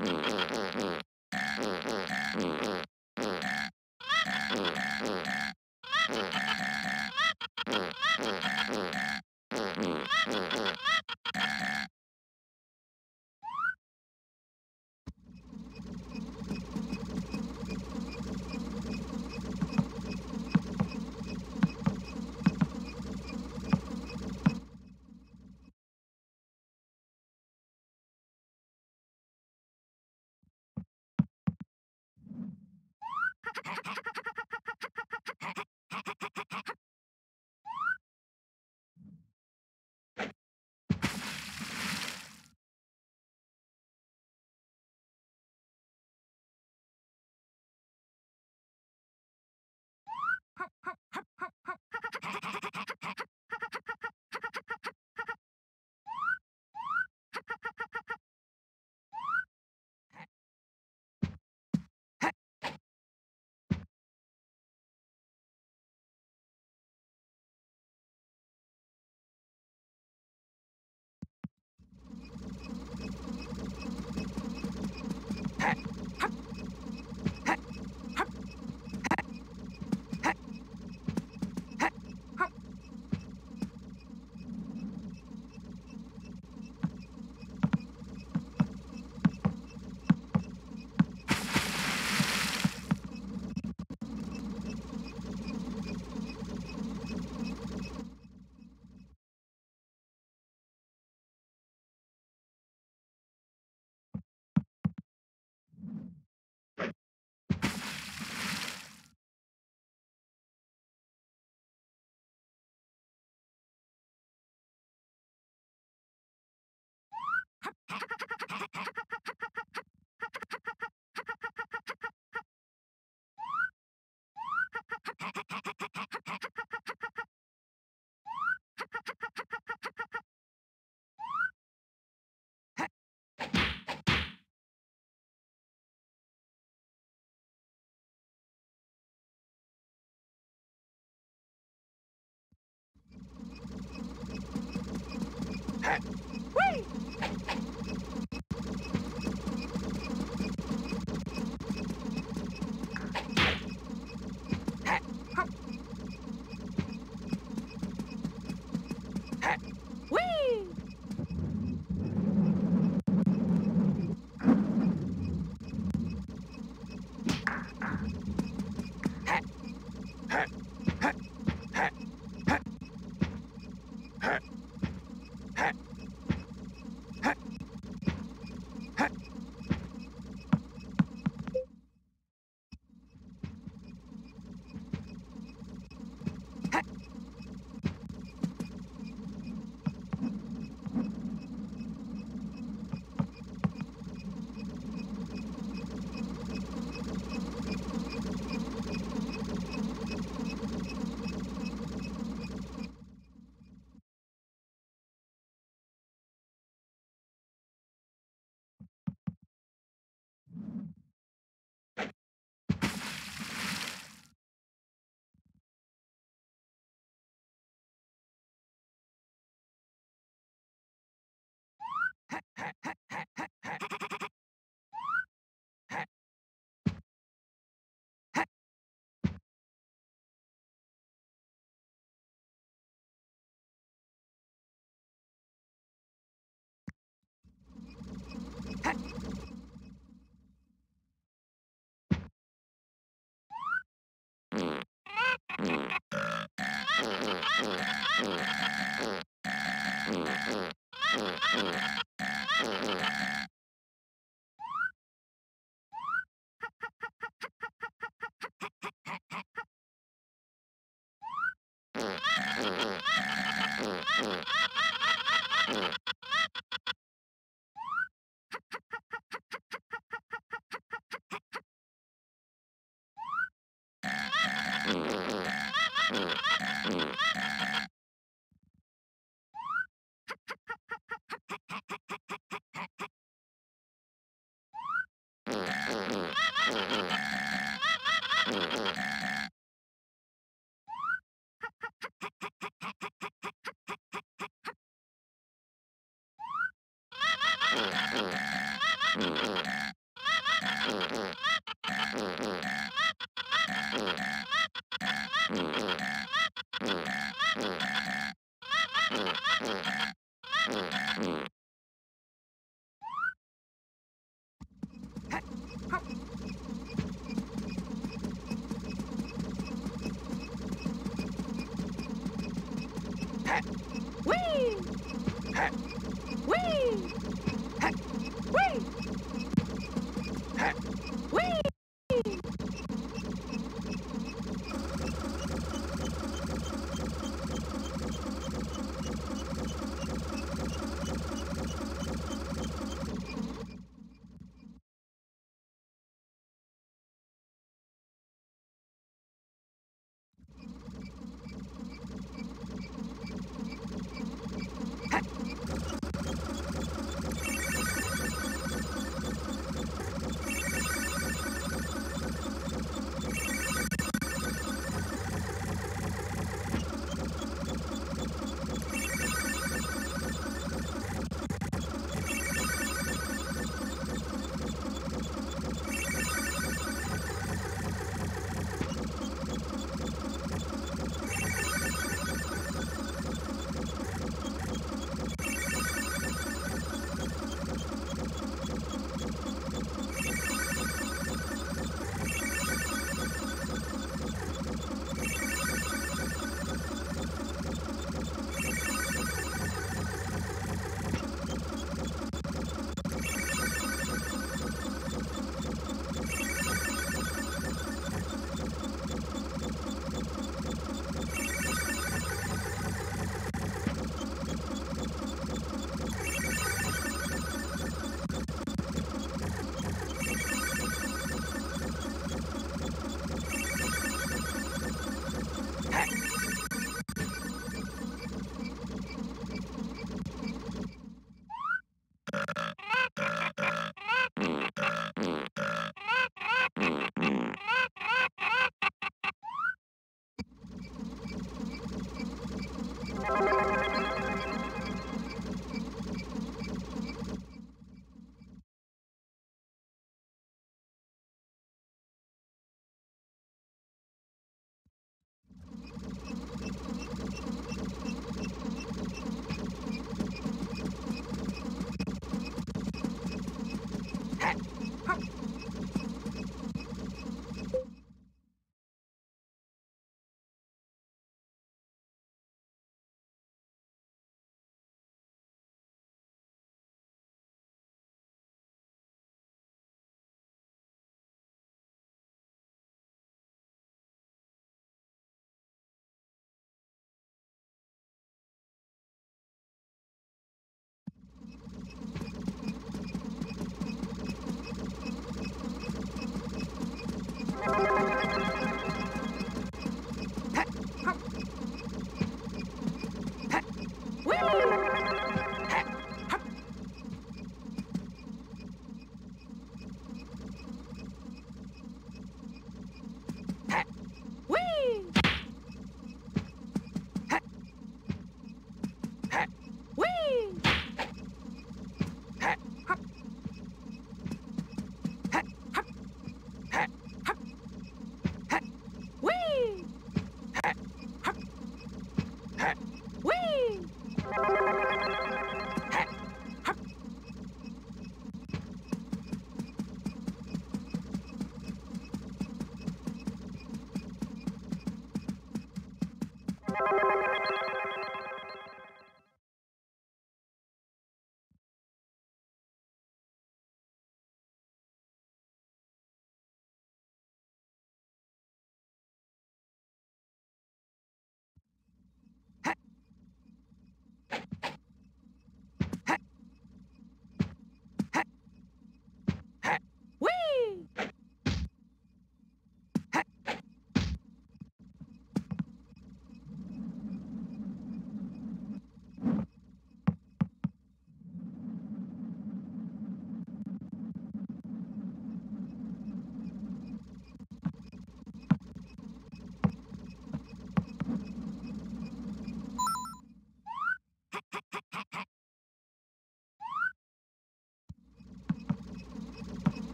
Mm-hmm. Hey! Mm-hmm.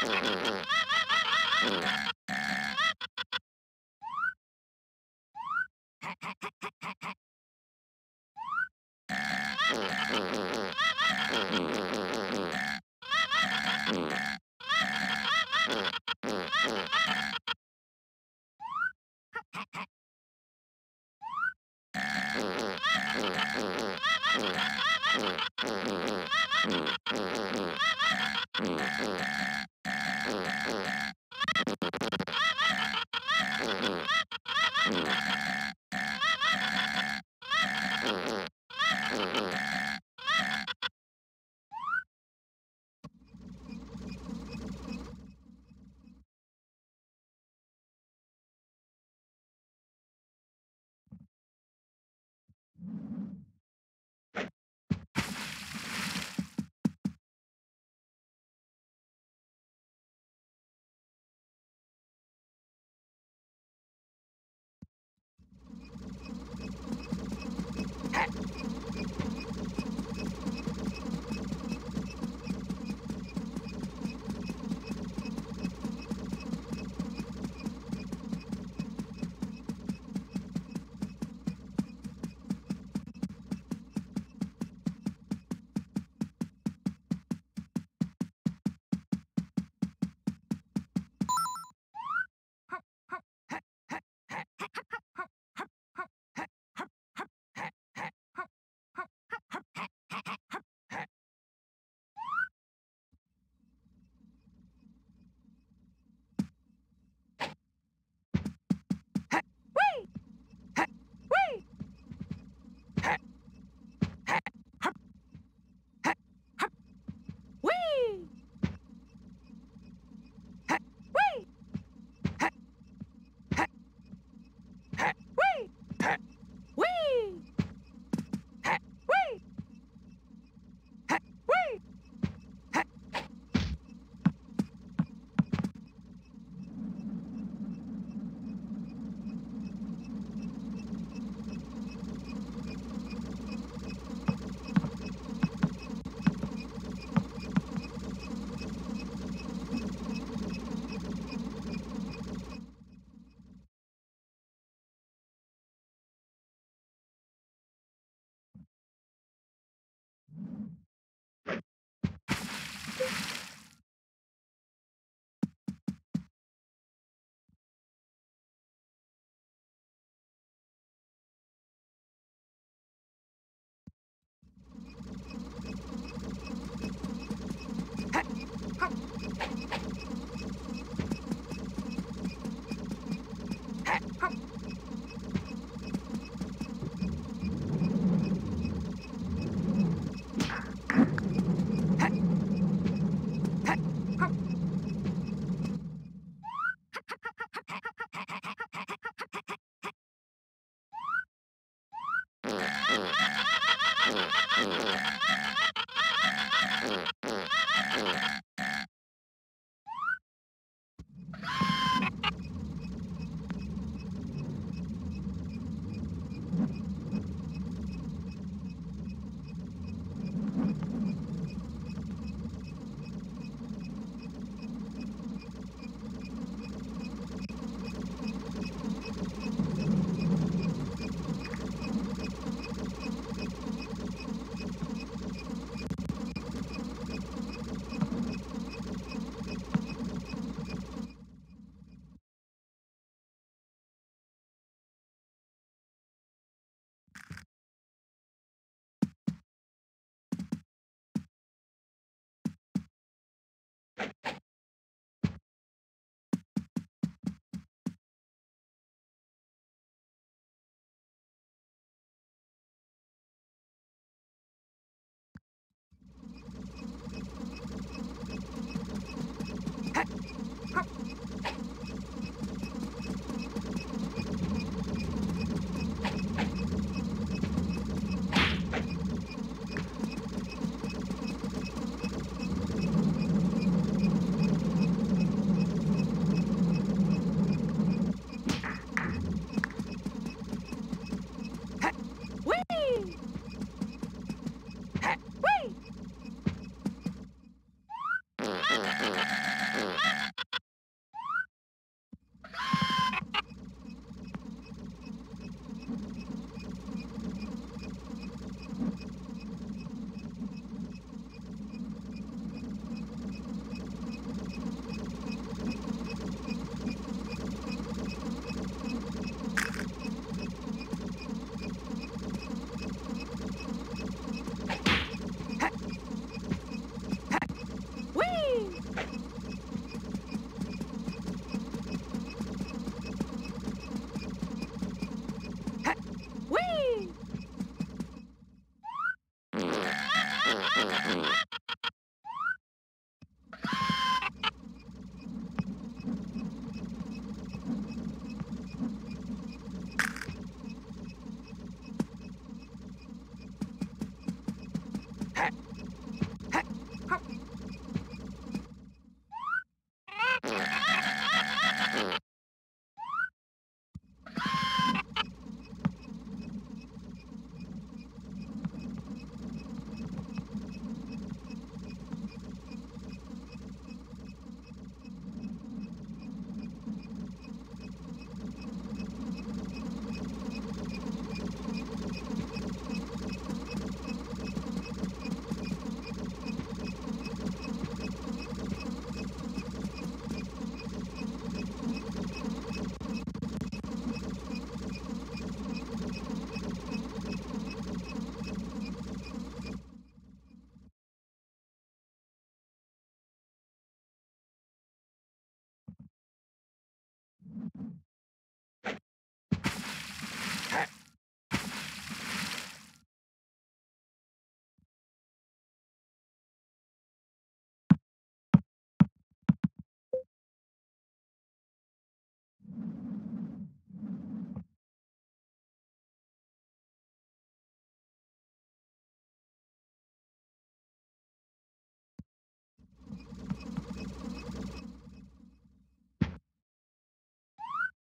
Mm-hmm. Mm-hmm.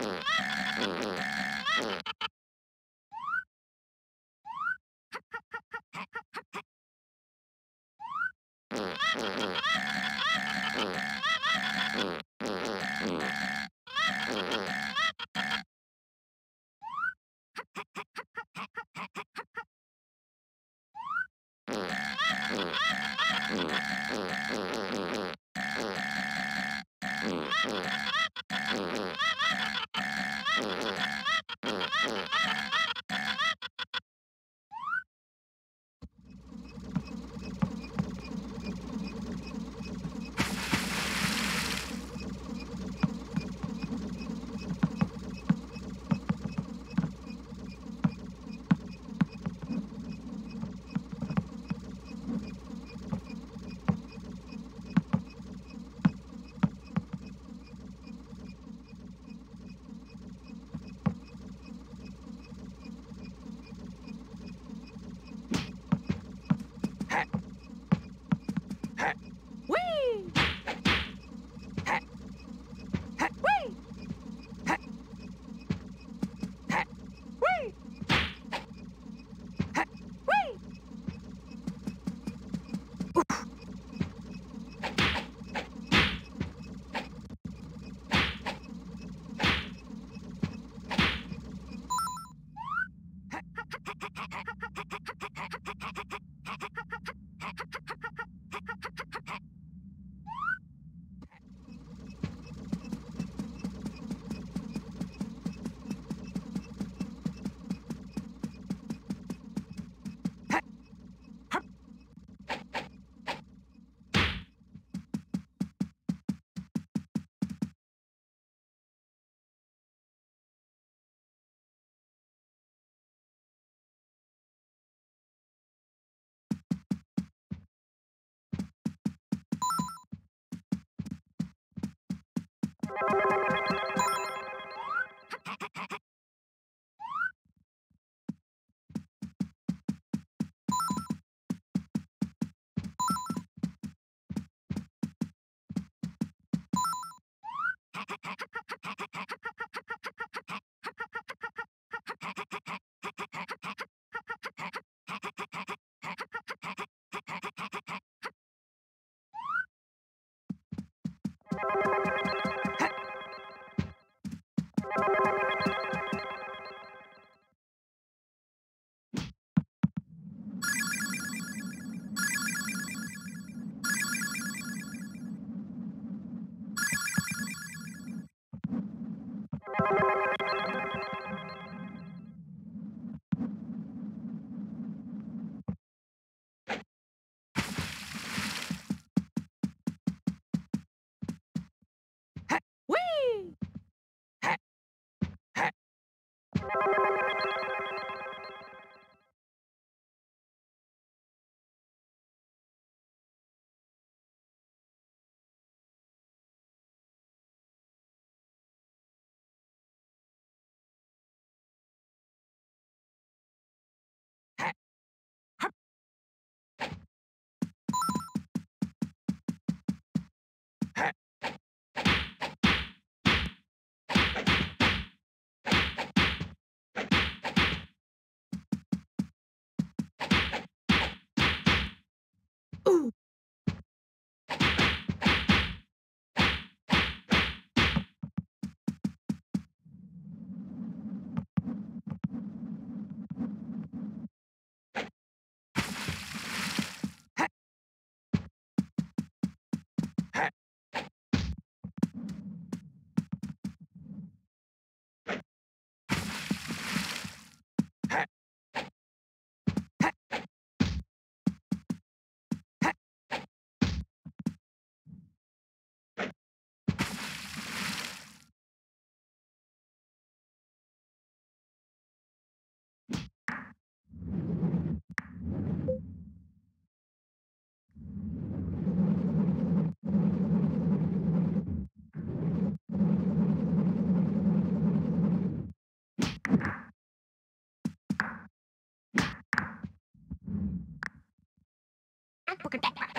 Mm-hmm. Ooh. Poker Deck.